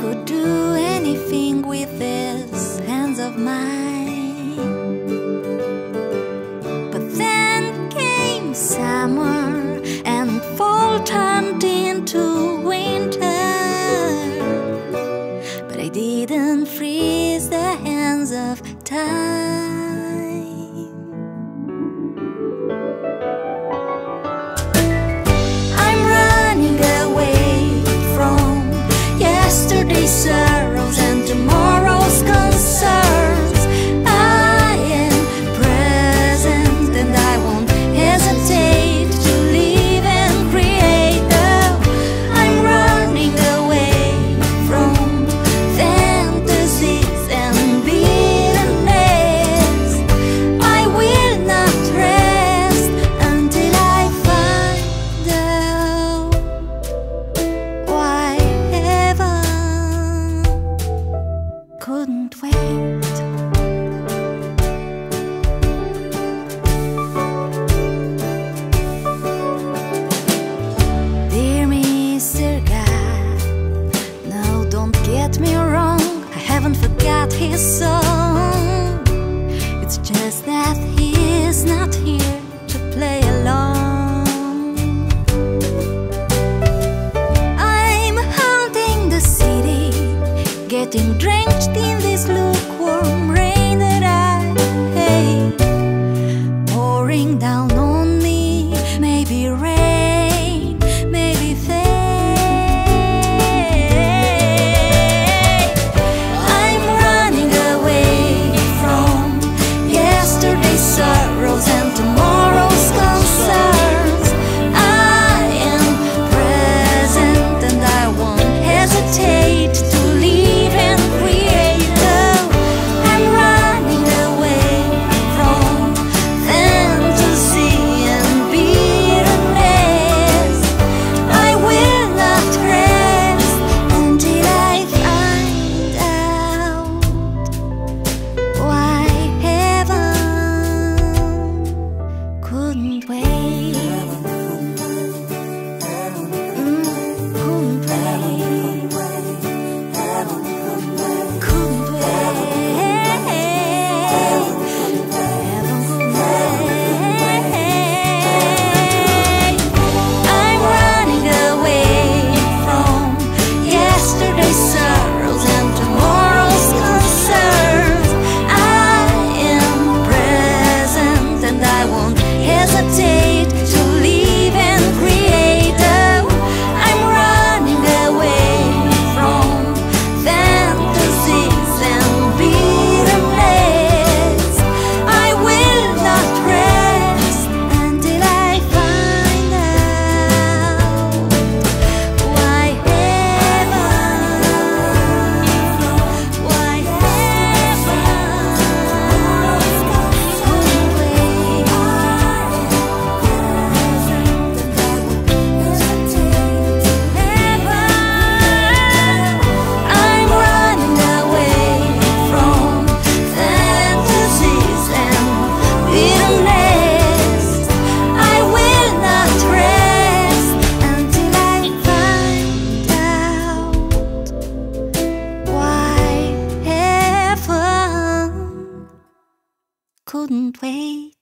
could do anything with these hands of mine. But then came summer and fall turned into winter. But I didn't freeze the hands of time. Sir. a song. It's just that he's not here to play along. I'm haunting the city, getting drenched in this lukewarm rain that I hate, pouring down on me, maybe rain. couldn't wait.